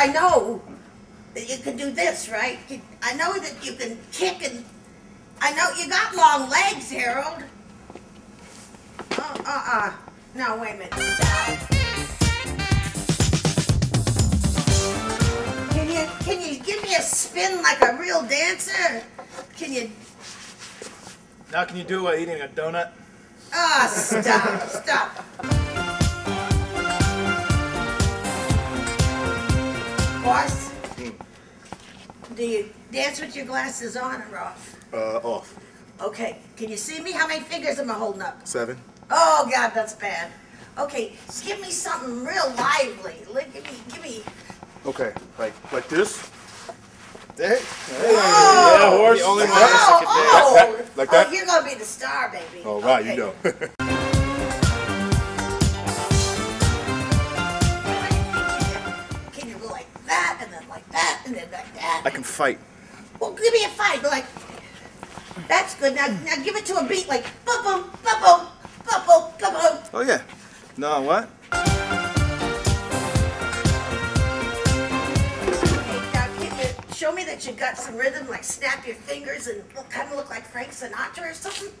I know that you can do this, right? I know that you can kick and I know you got long legs, Harold. Uh, uh, uh. No, wait a minute. Can you can you give me a spin like a real dancer? Can you? Now can you do uh, eating a donut? Ah, stop, stop. Do you dance with your glasses on or off? Uh, off. Okay, can you see me? How many fingers am I holding up? Seven. Oh God, that's bad. Okay, give me something real lively. Like, give me, give me. Okay, like like this. Hey. Oh, yeah, horse. The only oh, one oh, Like that? Like that? Oh, you're gonna be the star, baby. All right, Okay. you know. I can fight. Well, give me a fight. Like that's good. Now, now give it to a beat like boom, boom, boom, boom, boom, boom, boom, boom. Oh yeah. No, what? Okay, now show me that you got some rhythm. Like snap your fingers and look, kind of look like Frank Sinatra or something.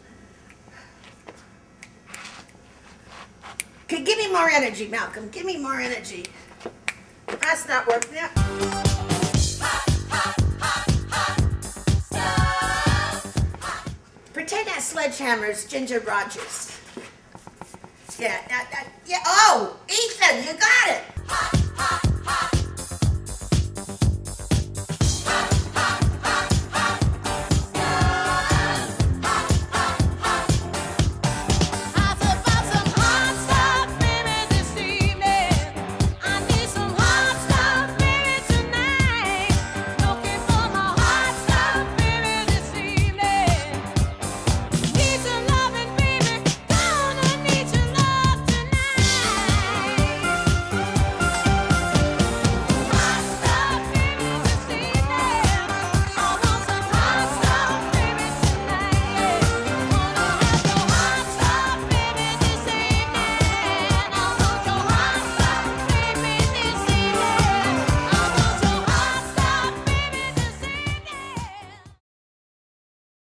Okay, give me more energy, Malcolm. Give me more energy. That's not working. Yeah. That sledgehammer is Ginger Rogers. Yeah, that, that, yeah. Oh, Ethan, you got it.